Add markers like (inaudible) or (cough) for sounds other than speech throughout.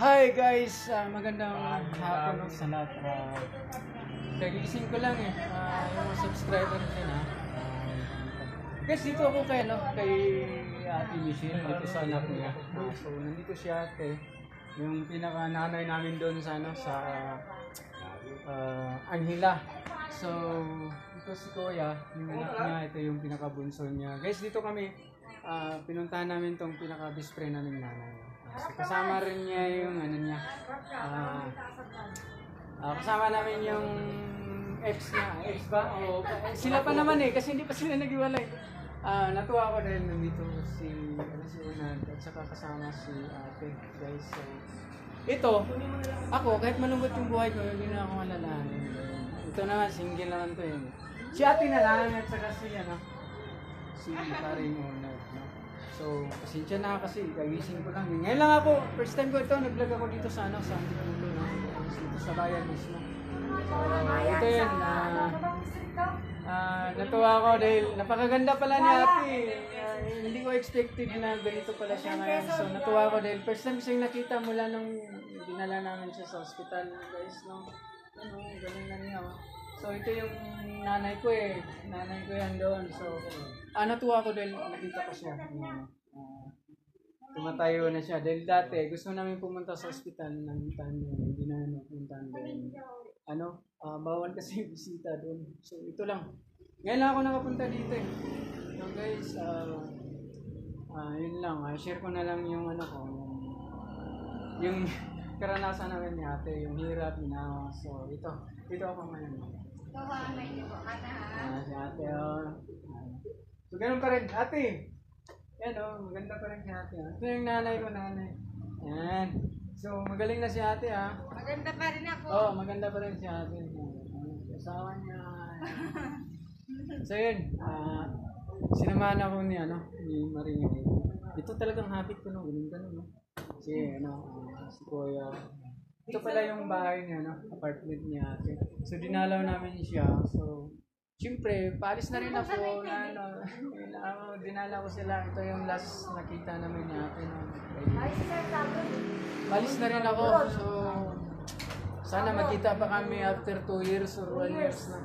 Hi guys, Ah, magandang hapon sa lahat. Uh, kagising ko lang eh, Ah, yung subscriber ko na. guys, dito ako kay, ano, kay Ate Michelle, dito sa anak niya. Ah, so, nandito siya ate, yung pinaka nanay namin doon sa, ano, sa ah, Anghila. So, ito si Kuya, yung anak niya, ito yung pinakabunso niya. Guys, dito kami, ah, pinuntahan namin tong pinaka-best friend namin nanay. So, kasama rin niya yung ano niya. ah, ah, kasama namin yung ex niya. Ex ba? O, eh, sila pa naman eh, kasi hindi pa sila naghiwalay. Ah, natuwa ako dahil nandito si, ano, si Unad at saka kasama si ate. Guys, so, ito, ako, kahit malungkot yung buhay ko, hindi na ako malalahanin. Ito naman, single naman to yun. Si ate na lang at saka si, ano, si Karin Unad. No? So, pasensya na kasi, kagising ko lang. Ngayon lang ako, first time ko ito, nag-vlog ako dito sa, ano, sa Antipolo, no? dito sa bayan mismo. So, ito yun, ah, ah, natuwa ako dahil napakaganda pala ni ate. Ah, hindi ko expected na ganito pala siya ngayon. So, natuwa ako dahil first time siyang nakita mula nung dinala namin siya sa hospital, guys, no? So, ito yung nanay ko eh. Nanay ko yan doon. So, ah, natuwa ako dahil nakita ko siya. Ah, tumatayo na siya. Dahil dati, gusto namin pumunta sa hospital ng time hindi na napuntahan dahil ano, ah, bawal kasi yung bisita doon. So, ito lang. Ngayon lang ako nakapunta dito eh. So guys, ah, ah, yun lang. ah, share ko na lang yung ano ko, yung, yung (laughs) karanasan namin ni ate, yung hirap, ginawa. So, ito. Dito ako ngayon. Ah, si ate, oh. So, ganun pa rin. Ate! Yan, oh. Maganda pa rin si ate, oh. Ito yung nanay ko, nanay. Yan. So, magaling na si ate, ah. Maganda pa rin ako. Oo, oh, maganda pa rin si ate. Asawa niya. (laughs) so yun, ah sinamahan ako ni ano, ni Maria. Ito talagang habit ko no, ganun ganun no. Kasi ano, ah, si Kuya. Ito pala yung bahay niya, no, apartment niya ate. So dinalaw namin siya. So Siyempre, paalis na rin ako na ano, ako, dinala ko sila. Ito yung last nakita namin ni ate. No? Palis na rin ako. So, sana magkita pa kami after 2 years or 1 years na.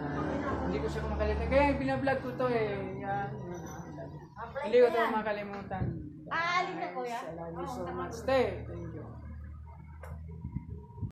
Ah, hindi ko siya makalimutan. Kaya binablog ko to eh. Yan. Hindi ko to makalimutan. Aalin na, kuya? I love you so much. Stay.